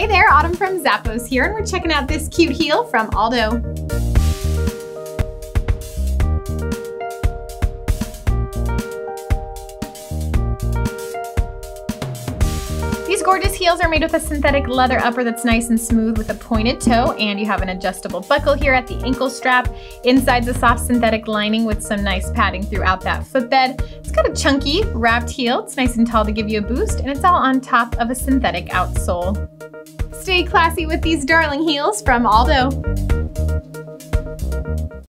Hey there, Autumn from Zappos here, and we're checking out this cute heel from Aldo. These gorgeous heels are made with a synthetic leather upper that's nice and smooth with a pointed toe, and you have an adjustable buckle here at the ankle strap. Inside the soft synthetic lining with some nice padding throughout that footbed. It's got a chunky, wrapped heel. It's nice and tall to give you a boost, and it's all on top of a synthetic outsole. Stay classy with these darling heels from Aldo.